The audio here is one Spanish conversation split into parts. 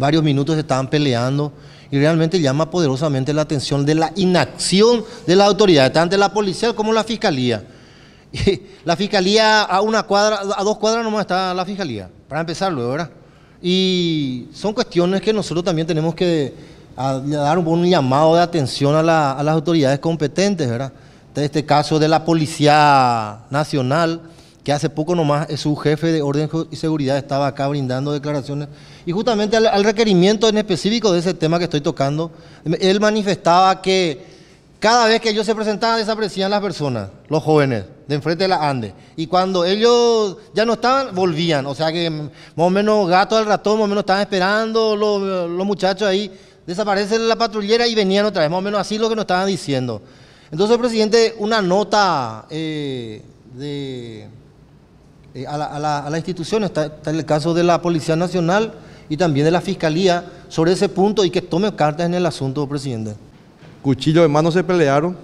varios minutos estaban peleando y realmente llama poderosamente la atención de la inacción de las autoridades, tanto la policía como la fiscalía. La fiscalía a una cuadra, a dos cuadras nomás está la fiscalía, para empezar luego, ¿verdad? Y son cuestiones que nosotros también tenemos que dar un, llamado de atención a, las autoridades competentes, ¿verdad? De este caso de la Policía Nacional, que hace poco nomás su jefe de orden y seguridad estaba acá brindando declaraciones. Y justamente al, requerimiento en específico de ese tema que estoy tocando, él manifestaba que cada vez que ellos se presentaban desaparecían las personas, los jóvenes, de enfrente de la Ande. Y cuando ellos ya no estaban, volvían. O sea que más o menos gato al ratón, más o menos estaban esperando los, los muchachos ahí, desaparecen la patrullera y venían otra vez, más o menos así lo que nos estaban diciendo. Entonces, presidente, una nota eh, de eh, a, la, institución, está, en el caso de la Policía Nacional y también de la Fiscalía sobre ese punto y que tome cartas en el asunto, presidente. Cuchillos de mano se pelearon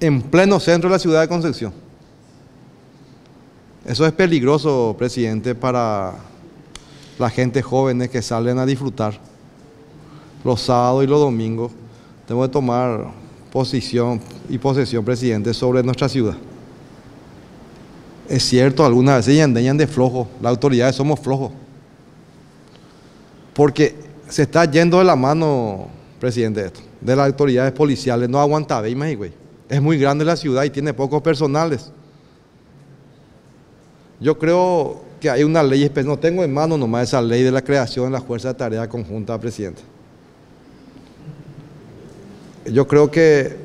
en pleno centro de la ciudad de Concepción. Eso es peligroso, presidente, para la gente jóvenes que salen a disfrutar los sábados y los domingos. Tenemos que tomar posición y posesión, presidente, sobre nuestra ciudad. Es cierto, algunas veces ya de flojo, las autoridades somos flojos. Porque se está yendo de la mano, presidente, esto, de las autoridades policiales. No aguanta, güey. Es muy grande la ciudad y tiene pocos personales. Yo creo que hay una ley no tengo en mano nomás esa ley de la creación de la Fuerza de Tarea Conjunta, presidente. Yo creo que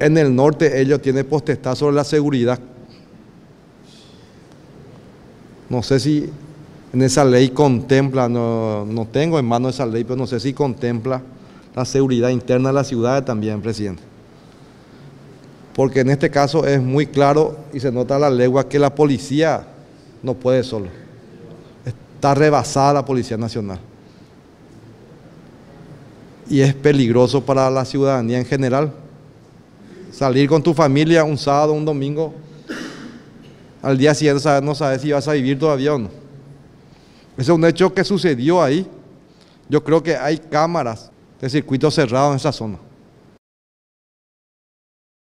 en el norte ellos tienen potestad sobre la seguridad no sé si en esa ley contempla, no, tengo en mano esa ley, pero no sé si contempla la seguridad interna de la ciudad también, presidente. Porque en este caso es muy claro y se nota la legua que la policía no puede solo. Está rebasada la Policía Nacional. Y es peligroso para la ciudadanía en general. Salir con tu familia un sábado, un domingo, al día siguiente no sabes si vas a vivir todavía o no. Ese es un hecho que sucedió ahí. Yo creo que hay cámaras de circuito cerrado en esa zona.